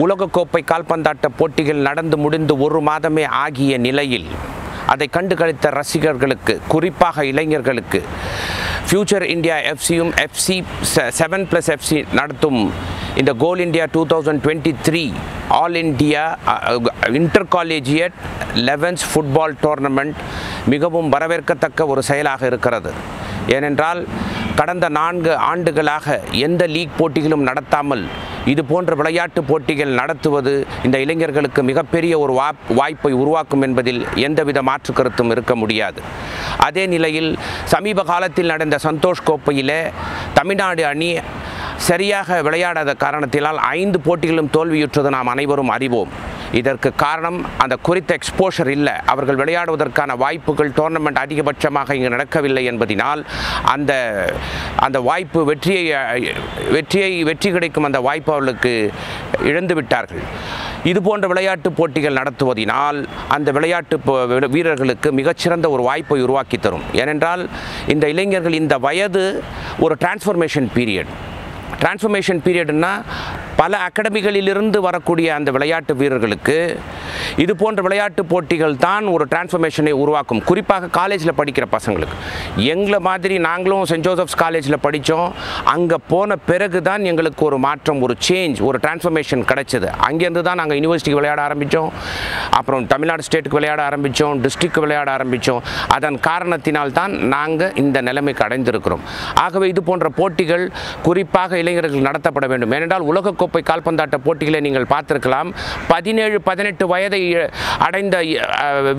உலகக்கோப்பை கால்பந்தாட்ட போட்டிகள் நடந்து முடிந்து ஒரு மாதமே ஆகிய நிலையில் அதை கண்டு கழித்த ரசிகர்களுக்கு குறிப்பாக இளைஞர்களுக்கு ஃபியூச்சர் இந்தியா எஃப்சியும் எஃப்சி செவன் ப்ளஸ் எஃப்சி நடத்தும் இந்த goal India two thousand twenty three all India inter collegiate elevens football tournament மிகவும் வரவேற்கத்தக்க ஒரு செயலாக இருக்கிறது. ஏனென்றால் கடந்த நான்கு ஆண்டுகளாக எந்த லீக் போட்டிகளும் நடத்தாமல் இது போன்ற விளையாட்டு போட்டிகள் நடத்துவது இந்த இளைஞர்களுக்கு மிகப்பெரிய ஒரு வாப் வாய்ப்பை உருவாக்கும் என்பதில் எந்தவித மாற்று கருத்தும் இருக்க முடியாது. அதே நிலையில் சமீப காலத்தில் நடந்த சந்தோஷ் கோப்பையில் தமிழ்நாடு அணி சரியாக விளையாடாத காரணத்தினால் ஐந்து போட்டிகளும் தோல்வியுற்றது நாம் அனைவரும் அறிவோம். இதற்கு காரணம் அந்த குறித்த எக்ஸ்போஷர் இல்லை. அவர்கள் விளையாடுவதற்கான வாய்ப்புகள் டோர்னமெண்ட் அதிகபட்சமாக இங்கு நடக்கவில்லை என்பதினால் அந்த அந்த வாய்ப்பு வெற்றியை வெற்றியை வெற்றி கிடைக்கும் அந்த வாய்ப்பு அவர்களுக்கு இழந்து விட்டார்கள். இது போன்ற விளையாட்டு போட்டிகள் நடத்துவதினால் அந்த விளையாட்டு வீரர்களுக்கு மிகச்சிறந்த ஒரு வாய்ப்பை உருவாக்கி தரும். ஏனென்றால் இந்த இளைஞர்கள் இந்த வயது ஒரு டிரான்ஸ்ஃபர்மேஷன் பீரியட் டிரான்ஸ்ஃபர்மேஷன் பீரியட்னா பல அகாடமிகளிலிருந்து வரக்கூடிய அந்த விளையாட்டு வீரர்களுக்கு இது போன்ற விளையாட்டு போட்டிகள் தான் ஒரு டிரான்ஸ்ஃபர்மேஷனை உருவாக்கும். குறிப்பாக காலேஜில் படிக்கிற பசங்களுக்கு. எங்களை மாதிரி நாங்களும் சென்ட் ஜோசப்ஸ் காலேஜில் படித்தோம். அங்கே போன பிறகு தான் எங்களுக்கு ஒரு மாற்றம் ஒரு சேஞ்ச் ஒரு டிரான்ஸ்ஃபர்மேஷன் கிடைச்சது. அங்கேருந்து தான் நாங்கள் யூனிவர்சிட்டிக்கு விளையாட ஆரம்பித்தோம். அப்புறம் தமிழ்நாடு ஸ்டேட்டுக்கு விளையாட ஆரம்பித்தோம் டிஸ்ட்ரிக்ட் விளையாட ஆரம்பித்தோம். அதன் காரணத்தினால் தான் நாங்கள் இந்த நிலைமைக்கு அடைந்திருக்கிறோம். ஆகவே இது போன்ற போட்டிகள் குறிப்பாக இளைஞர்கள் நடத்தப்பட வேண்டும். ஏனென்றால் உலகக்கோப்பை கால்பந்தாட்ட போட்டிகளை நீங்கள் பார்த்துருக்கலாம். பதினேழு பதினெட்டு வயதை அடைந்த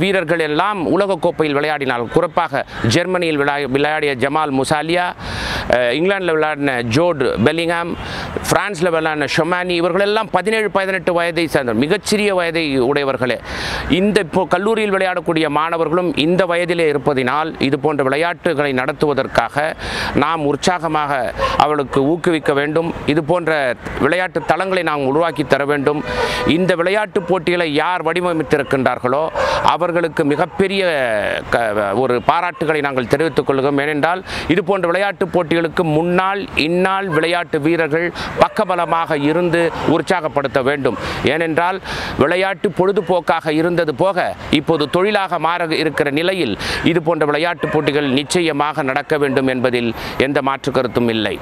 வீரர்கள் எல்லாம் உலகக்கோப்பையில் விளையாடினால் குறிப்பாக ஜெர்மனியில் விளையாடிய ஜமால் முசாலியா இங்கிலாந்தில் விளையாடின ஜோர்டு பெல்லிங்ஹாம் பிரான்ஸில் விளையாடின ஷொமானி இவர்கள் எல்லாம் பதினேழு பதினெட்டு வயதை சேர்ந்த மிகச்சிறிய வயதை உடையவர்களே. இந்த இப்போ கல்லூரியில் விளையாடக்கூடிய மாணவர்களும் இந்த வயதிலே இருப்பதினால் இது போன்ற விளையாட்டுகளை நடத்துவதற்காக நாம் உற்சாகமாக அவளுக்கு ஊக்குவிக்க வேண்டும். இது போன்ற விளையாட்டு தளங்களை நாம் உருவாக்கி தர வேண்டும். இந்த விளையாட்டு போட்டிகளை யார் வடிவமைத்திருக்கின்றார்களோ அவர்களுக்கு மிகப்பெரிய க- ஒரு பாராட்டுகளை நாங்கள் தெரிவித்துக் கொள்கிறோம். ஏனென்றால் இதுபோன்ற விளையாட்டுப் விளையாட்டு போட்டிகளுக்கு முன்னால் இந்நாள் விளையாட்டு வீரர்கள் பக்கபலமாக இருந்து உற்சாகப்படுத்த வேண்டும். ஏனென்றால் விளையாட்டு பொழுதுபோக்காக இருந்தது போக இப்போது தொழிலாக மாற இருக்கிற நிலையில் இது போன்ற விளையாட்டு போட்டிகள் நிச்சயமாக நடக்க வேண்டும் என்பதில் எந்த மாற்று கருத்தும் இல்லை.